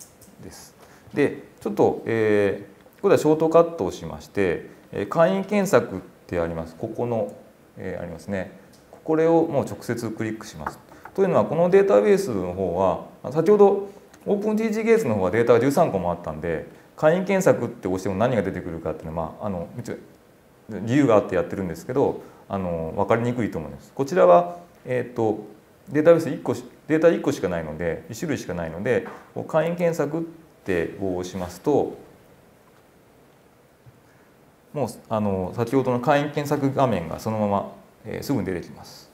です。でちょっと、えー、ここではショートカットをしまして会員検索ってありますここの、えー、ありますねこれをもう直接クリックします。というのはこのデータベースの方は先ほど OpenTG ゲーツの方はデータが13個もあったんで会員検索って押しても何が出てくるかっていうのは、まあ、あの理由があってやってるんですけどあの分かりにくいと思います。こちらは、えーと、データベース1個データ1個しかないので1種類しかないので会員検索ってを押しますともうあの先ほどの会員検索画面がそのまま、えー、すぐに出てきます。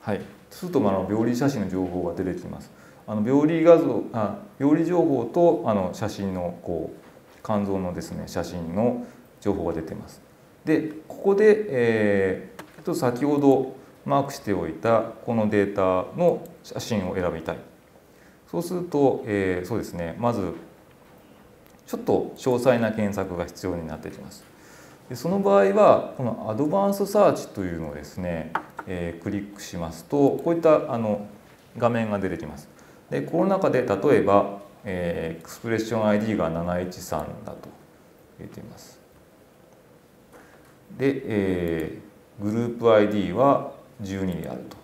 はい、するとあの病理写真の情報が出てきます。あの病理画像あ病理情報とあの写真のこう肝臓のですね写真の情報が出てます。でここで、えー、と先ほどマークしておいたこのデータの写真を選びたい。そうすると、えー、そうですねまずちょっと詳細な検索が必要になってきます。その場合はこのアドバンスサーチというのをですね、えー、クリックしますとこういったあの画面が出てきます。でこの中で例えば、えー、エクスプレッション ID が713だと入れています。で、えー、グループ ID は12であると。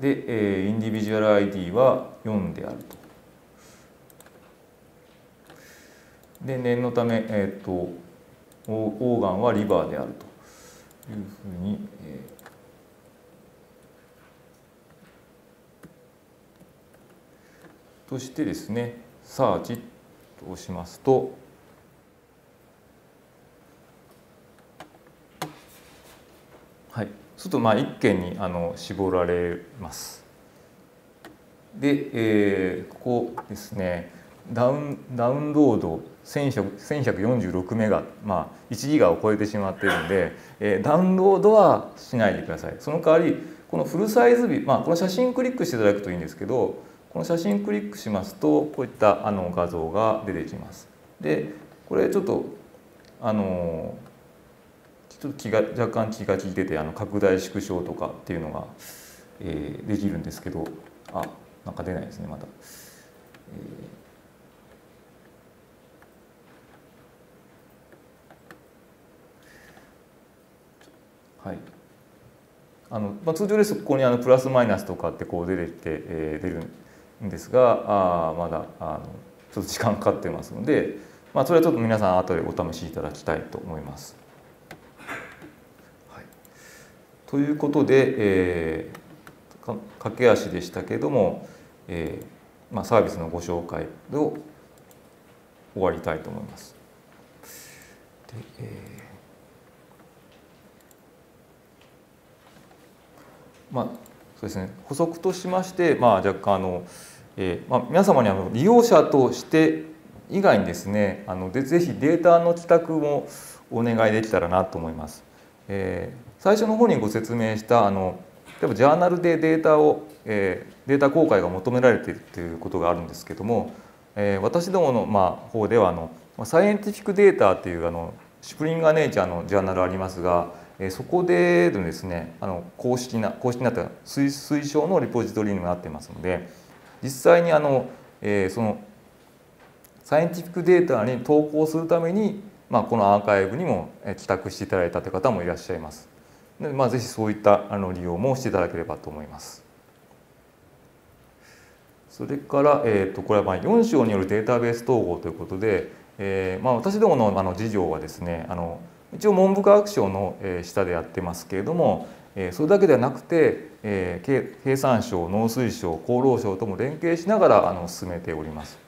で、えー、インディビジュアル ID は4であると。で念のため、えーと、とオーガンはリバーであると。いうふうに、えーそしてですねサーチと押しますとはい。するとまあ一件にあの絞られます。で、えー、ここですね。ダウンダウンロード1146メガ、まあ、1ギガを超えてしまっているので、えー、ダウンロードはしないでくださいその代わりこのフルサイズ日、まあ、この写真クリックしていただくといいんですけどこの写真クリックしますとこういったあの画像が出てきます。でこれちょっとあのちょっと気が若干気が利いててあの拡大縮小とかっていうのが、えー、できるんですけどあなんか出ないですねまた。えー、はいあのまあ、通常ですとここにあのプラスマイナスとかってこう出てきて、えー、出るんですがあまだあのちょっと時間かかってますので、まあ、それはちょっと皆さん後でお試しいただきたいと思います。はい、ということで、えー、駆け足でしたけれども、えーまあ、サービスのご紹介を終わりたいと思います。でえーまあそうですね補足としまして、まあ、若干あのえーまあ、皆様にあの利用者として以外にですねあのでぜひデータの帰宅もお願いできたらなと思います。えー、最初の方にご説明したあの例えばジャーナルでデータを、えー、データ公開が求められているということがあるんですけども、えー、私どもの、まあ、方ではあのサイエンティフィックデータというあのシュプリンガネイチャーのジャーナルありますが、え、そこでですねあの公式な公式になった推奨のリポジトリにもなってますので。実際にあの、えー、そのサイエンティフィックデータに投稿するために、まあ、このアーカイブにも帰宅していただいたという方もいらっしゃいます。でまあ、ぜひそういったあの利用もしていただければと思います。それから、えー、とこれはまあ4章によるデータベース統合ということで、えーまあ、私どものあの事業はですねあの一応文部科学省の下でやってますけれどもそれだけではなくて経産省農水省厚労省とも連携しながら進めております。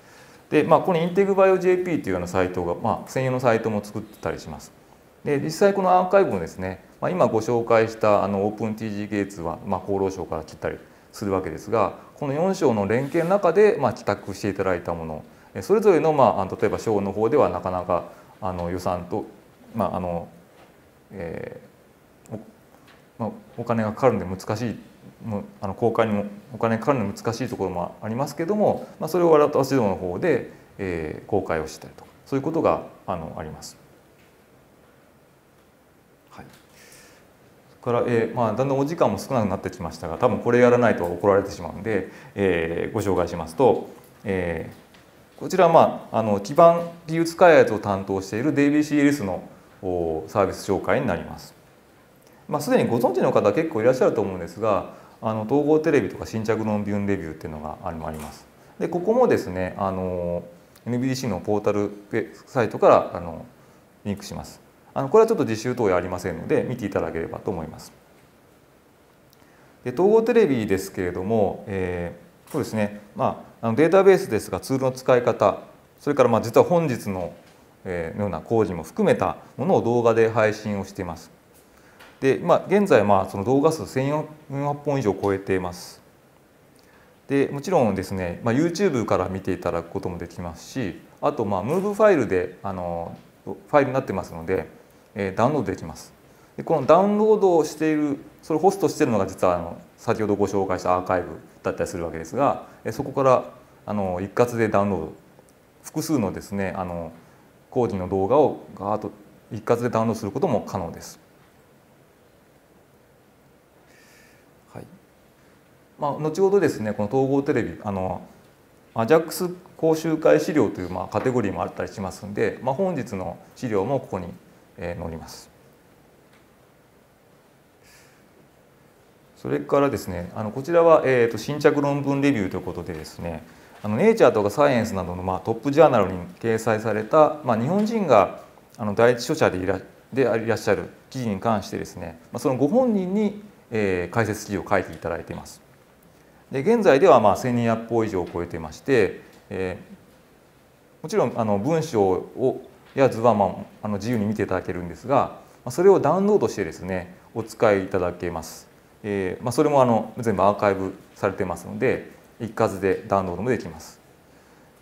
で、まあ、このインテグバイオ JP というようなサイトが、まあ、専用のサイトも作ってたりします。で実際このアーカイブもですね、まあ、今ご紹介したあのオープン TG ゲーツは、まあ、厚労省から来たりするわけですがこの4省の連携の中で、まあ、帰宅していただいたものそれぞれの、まあ、例えば省の方ではなかなかあの予算と、まああのえーまあ、お金がかかるんで難しいもあの公開にもお金かかるの難しいところもありますけども、まあ、それを私どもの方で、えー、公開をしたりとかそういうことがあのあります。はい、それから、えーまあ、だんだんお時間も少なくなってきましたが多分これやらないと怒られてしまうんで、えー、ご紹介しますと、えー、こちらは、まあ、あの基盤技術開発を担当している DBCLS のサービス紹介になります。まあ、すでにご存知の方結構いらっしゃると思うんですがあの統合テレビとか新着論文レビューっていうのがあります。でここもですねあの NBDC のポータルサイトからあのリンクします。あのこれはちょっと実習等やありませんので見ていただければと思います。で統合テレビですけれども、えー、そうですね、まあ、あのデータベースですがツールの使い方それからまあ実は本日のえような工事も含めたものを動画で配信をしています。で、まあ、現在まあその動画数1400本以上超えています。でもちろんですね、まあ、YouTube から見ていただくこともできますしあとまあムーブファイルであのファイルになってますので、えー、ダウンロードできます。でこのダウンロードをしているそれをホストしているのが実はあの先ほどご紹介したアーカイブだったりするわけですがそこからあの一括でダウンロード複数のですねあの工事の動画をガーッと一括でダウンロードすることも可能です。はいまあ、後ほどですねこの統合テレビあの AJAX 講習会資料というまあカテゴリーもあったりしますんで、まあ、本日の資料もここに載ります。それからですねあのこちらは、えーと新着論文レビューということでですねあのネイチャーとかサイエンスなどのまあトップジャーナルに掲載された、まあ、日本人があの第一書者でいらでいらっしゃる記事に関してですね、まあ、そのご本人に、えー、解説記事を書いていただいています。で現在ではまあ1200歩以上を超えていまして、えー、もちろんあの文章をや図はまああの自由に見ていただけるんですがまあそれをダウンロードしてですねお使いいただけます。えーまあ、それもあの全部アーカイブされてますので一括でダウンロードもできます。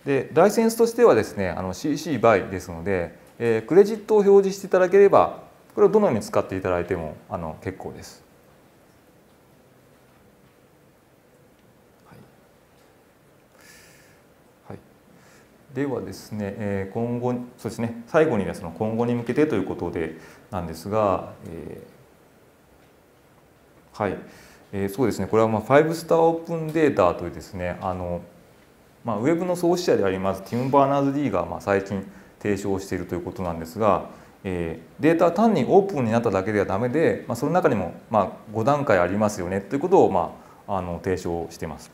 でライセンスとしてはですねあの CC BY ですので、えー、クレジットを表示していただければこれをどのように使っていただいてもあの結構です。はい、ではですね、えー、今後そうですね最後にはその今後に向けてということでなんですが、えー、はい。えー、そうですねこれはまあ5 star open data というですねあの、まあ、ウェブの創始者でありますティム・バーナーズ・リーがまあ最近提唱しているということなんですが、えー、データは単にオープンになっただけではダメで、まあ、その中にもまあ5段階ありますよねということをまああの提唱しています。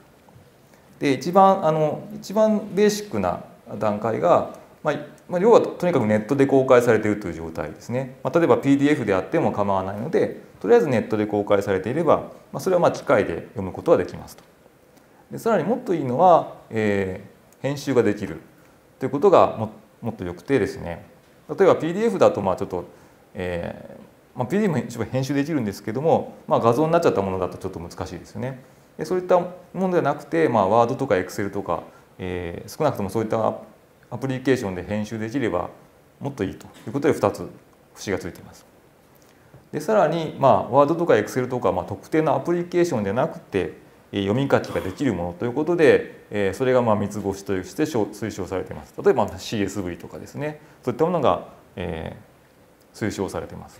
で一番あの一番ベーシックな段階が、まあまあ、要はとにかくネットで公開されているという状態ですね。まあ、例えば PDF であっても構わないのでとりあえずネットで公開されていれば、まあ、それはまあ機械で読むことができますと。でさらにもっといいのは、えー、編集ができるということがももっとよくてですね例えば PDF だとまあちょっと、えーまあ、PDF も一部編集できるんですけども、まあ、画像になっちゃったものだとちょっと難しいですよね。でそういったものではなくて、まあ、Word とか Excel とか、えー、少なくともそういったアプリケーションで編集できればもっといいということで2つ節がついています。でさらに、まあ、Word とか Excel とか、まあ、特定のアプリケーションでなくて読み書きができるものということで、えそれがまあ三つ星として推奨されています。例えば CSV とかですねそういったものが、え推奨されています。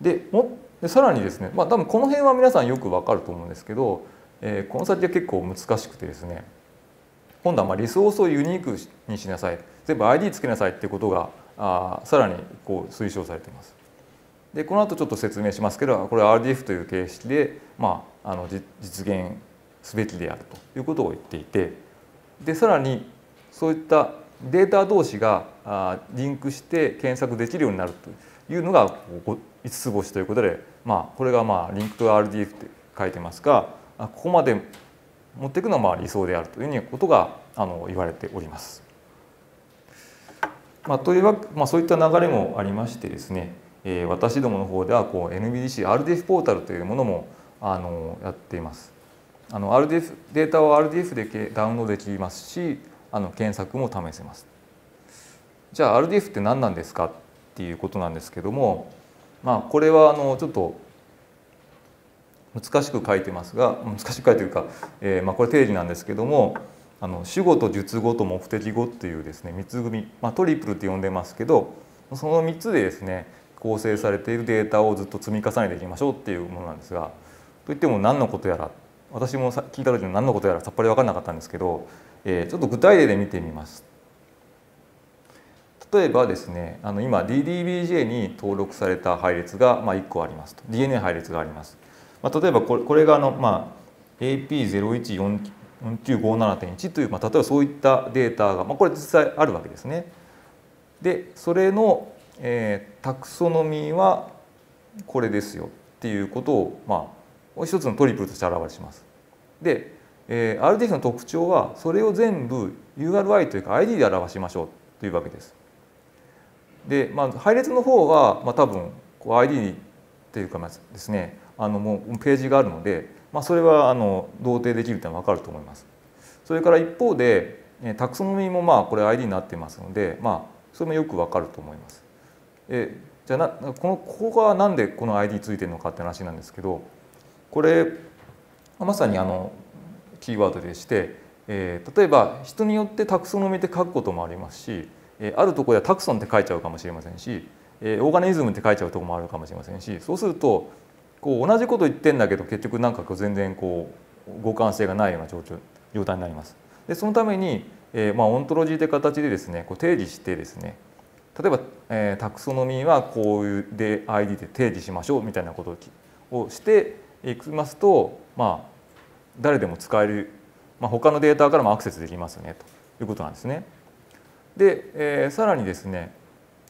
でもでさらにですね、まあ、多分この辺は皆さんよくわかると思うんですけど、えこの先は結構難しくてですね今度はまあリソースをユニークにしなさい全部 ID つけなさいっていうことがあさらにこう推奨されています。でこの後ちょっと説明しますけどこれは RDF という形式で、まあ、あの実現すべきであるということを言っていてでさらにそういったデータ同士がリンクして検索できるようになるというのが5つ星ということで、まあ、これがまあリンクと RDF って書いてますがここまで持っていくのはまあ理想であるというふうにことがあの言われております。まあ、というわけ、まあ、そういった流れもありましてですねえー、私どもの方ではこう NBDC RDF ポータルというものもあのやっています。あの RDF データを RDF でダウンロードできますしあの検索も試せます。じゃあ RDF って何なんですかっていうことなんですけども、まあ、これはあのちょっと難しく書いてますが難しく書いてるか、えー、まあこれ定義なんですけどもあの主語と述語と目的語っていうですね3つ組、まあ、トリプルって呼んでますけどその3つでですね構成されているデータをずっと積み重ねていきましょうっていうものなんですがといっても何のことやら私も聞いた時に何のことやらさっぱり分からなかったんですけど、えー、ちょっと具体例で見てみます。例えばですねあの今 DDBJ に登録された配列がまあ1個ありますと DNA 配列があります。まあ、例えばこれこれがあの、まあ、AP014957.1 という、まあ、例えばそういったデータが、まあ、これ実際あるわけですね。でそれの、えー、タクソノミーはこれですよっていうことを、まあ、一つのトリプルとして表します。で、えー、RDF の特徴はそれを全部 URI というか ID で表しましょうというわけです。で、まあ、配列の方は、まあ、多分こう ID というかですねあのもうページがあるので、まあ、それはあの同定できるというのは分かると思います。それから一方でタクソノミーもまあこれ ID になってますので、まあ、それもよく分かると思います。えじゃあなこのここが何でこの ID ついてるのかって話なんですけどこれまさにあのキーワードでして、えー、例えば人によってタクソノミって書くこともありますし、え、あるとこではタクソンって書いちゃうかもしれませんし、え、オーガニズムって書いちゃうとこもあるかもしれませんしそうするとこう同じこと言ってんだけど結局なんか全然こう互換性がないような状状態になります。でそのために、えまあ、オントロジーという形でですねこう定義してですね例えば、えー、タクソノミーはこういうで ID で定義しましょうみたいなことをしていきますと、まあ、誰でも使える、まあ、他のデータからもアクセスできますよねということなんですね。で、えー、さらにですね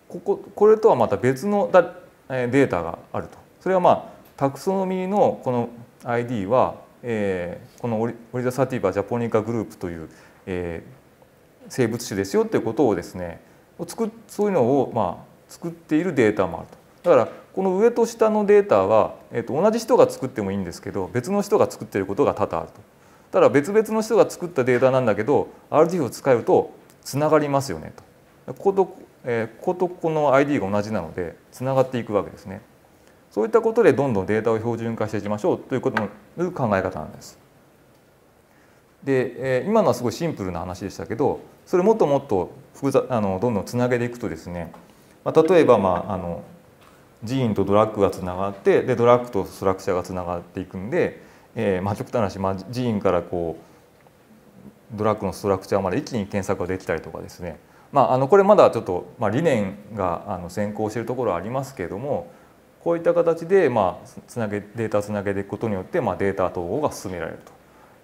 こここれとはまた別のだ、えーデータがあると。それはまあタクソノミーのこの ID は、えー、このオリオリザ・サティバ・ジャポニカグループという、えー、生物種ですよっていうことをですねを作そういうのをまあ作っているデータもあると。だからこの上と下のデータは、えー、と同じ人が作ってもいいんですけど別の人が作っていることが多々あると。ただ別々の人が作ったデータなんだけど RDF を使えるとつながりますよねと。ここと,、えー、こことこの ID が同じなのでつながっていくわけですね。そういったことでどんどんデータを標準化していきましょうということの考え方なんです。で、えー、今のはすごいシンプルな話でしたけどそれもっともっと複雑あのどんどんつなげていくとですね、まあ、例えば、まあ、あのジーンとドラッグがつながってでドラッグとストラクチャーがつながっていくんで、えーまあ、極端な話、まあ、ジーンからこうドラッグのストラクチャーまで一気に検索ができたりとかですね、まあ、あのこれまだちょっと、まあ、理念があの先行しているところはありますけれどもこういった形で、まあ、つなげデータをつなげていくことによって、まあ、データ統合が進められる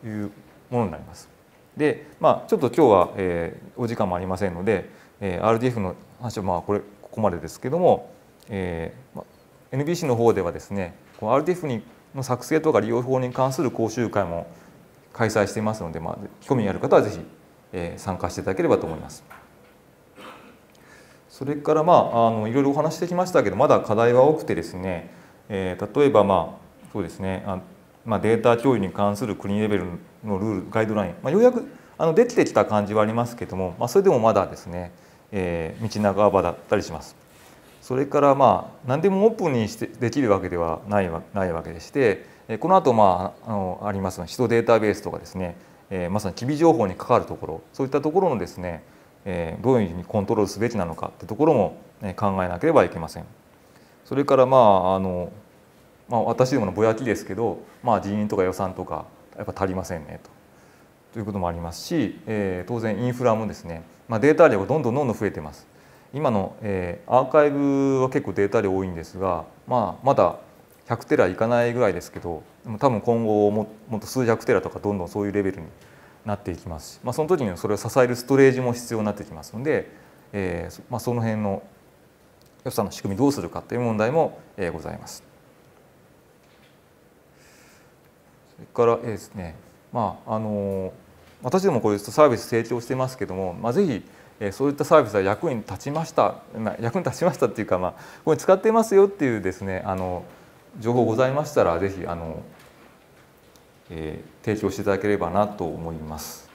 というものになります。で、まあ、ちょっと今日は、えー、お時間もありませんので、えー、RDF の話はまあこれここまでですけどもえー、NBC の方ではですね RTF にの作成とか利用法に関する講習会も開催していますので、まあ、興味ある方はぜひ、えー、参加していただければと思います。それからまああのいろいろお話してきましたけどまだ課題は多くてですね、えー、例えばまあそうですねあ、まあ、データ共有に関する国レベルのルールガイドライン、まあ、ようやくあのできてきた感じはありますけども、まあ、それでもまだですね、えー、道半ばだったりします。それからまあ何でもオープンにしてできるわけではないわないわけでしてこの後まああのあります人データベースとかですね、えー、まさに機微情報に関わるところそういったところのですね、えー、どういうふうにコントロールすべきなのかってところも、ね、考えなければいけません。それからまああの、まあ、私どものぼやきですけど、まあ、人員とか予算とかやっぱ足りませんねと。ということもありますし、えー、当然インフラもですね、まあ、データ量がどんどんどんどん増えてます。今の、えー、アーカイブは結構データ量多いんですが、まあ、まだ100テラいかないぐらいですけど多分今後もっと数百テラとかどんどんそういうレベルになっていきますし、まあ、その時にそれを支えるストレージも必要になってきますので、えーまあ、その辺の予算の仕組みどうするかという問題も、えー、ございます。それから、ですねまああの私どもこういうサービス成長してますけども、まあ、ぜひそういったサービスは役に立ちました、まあ、役に立ちましたっていうか、まあ、これ使ってますよっていうですねあの情報ございましたらぜひあの、えー、提供していただければなと思います。